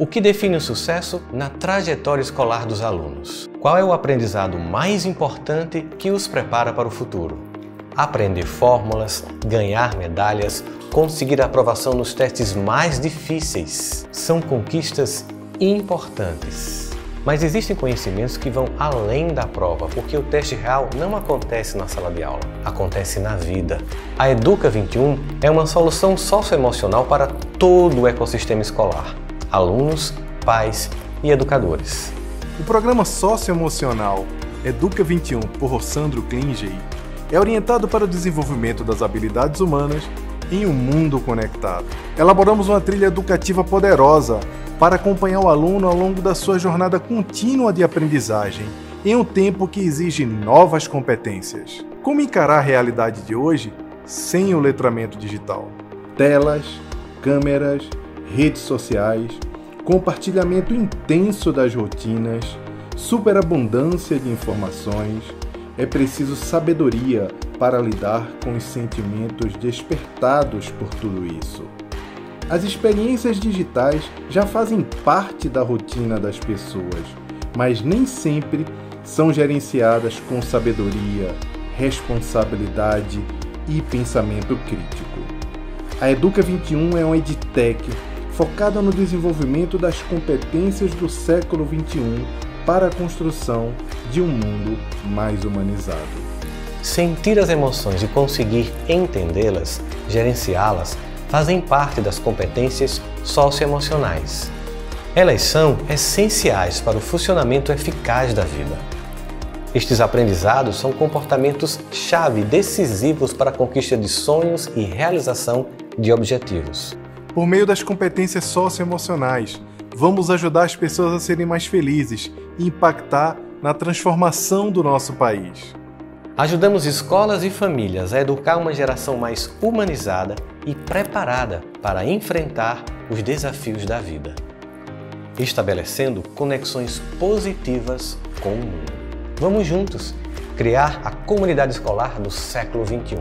O que define o sucesso na trajetória escolar dos alunos? Qual é o aprendizado mais importante que os prepara para o futuro? Aprender fórmulas, ganhar medalhas, conseguir aprovação nos testes mais difíceis são conquistas importantes. Mas existem conhecimentos que vão além da prova, porque o teste real não acontece na sala de aula, acontece na vida. A Educa 21 é uma solução socioemocional para todo o ecossistema escolar alunos, pais e educadores. O programa socioemocional Educa 21 por Rossandro Klingey é orientado para o desenvolvimento das habilidades humanas em um mundo conectado. Elaboramos uma trilha educativa poderosa para acompanhar o aluno ao longo da sua jornada contínua de aprendizagem em um tempo que exige novas competências. Como encarar a realidade de hoje sem o letramento digital? Telas, câmeras, redes sociais, compartilhamento intenso das rotinas, superabundância de informações, é preciso sabedoria para lidar com os sentimentos despertados por tudo isso. As experiências digitais já fazem parte da rotina das pessoas, mas nem sempre são gerenciadas com sabedoria, responsabilidade e pensamento crítico. A Educa 21 é uma edtech focada no desenvolvimento das competências do século XXI para a construção de um mundo mais humanizado. Sentir as emoções e conseguir entendê-las, gerenciá-las, fazem parte das competências socioemocionais. Elas são essenciais para o funcionamento eficaz da vida. Estes aprendizados são comportamentos-chave decisivos para a conquista de sonhos e realização de objetivos. Por meio das competências socioemocionais, vamos ajudar as pessoas a serem mais felizes e impactar na transformação do nosso país. Ajudamos escolas e famílias a educar uma geração mais humanizada e preparada para enfrentar os desafios da vida, estabelecendo conexões positivas com o mundo. Vamos juntos criar a comunidade escolar do século XXI.